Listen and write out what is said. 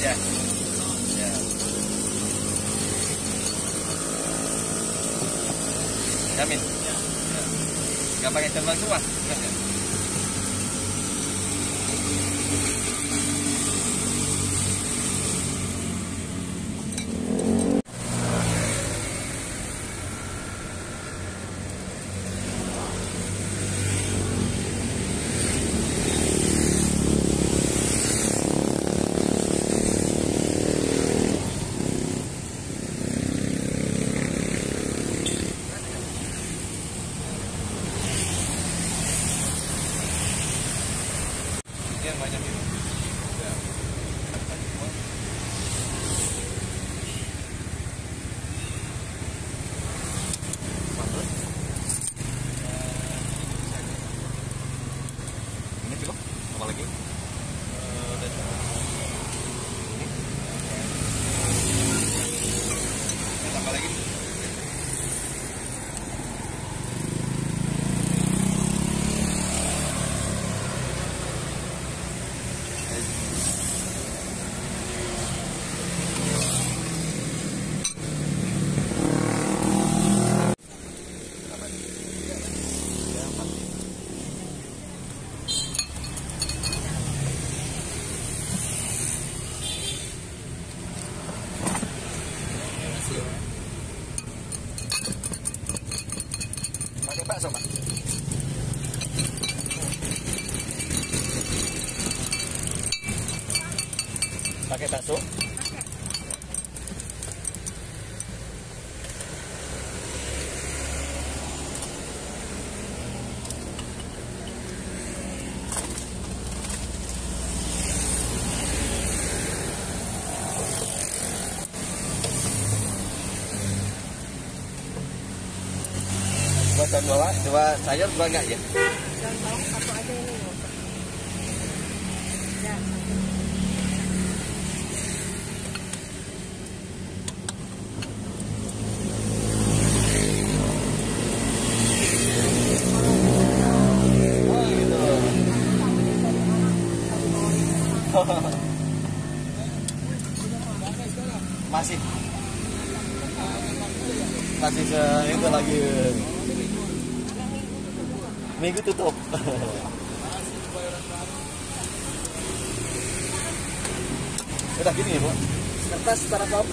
Ya. Ya. Jamin. Ya. Gak pakai terbang semua. Ya. Allegheny. Bakso, Pak. Pakai bakso? Dan dua, sayur, dua enggak ya? Satu. Masih masih se itu lagi minggu tutup. Udah gini ya, Bu. kertas styrofoam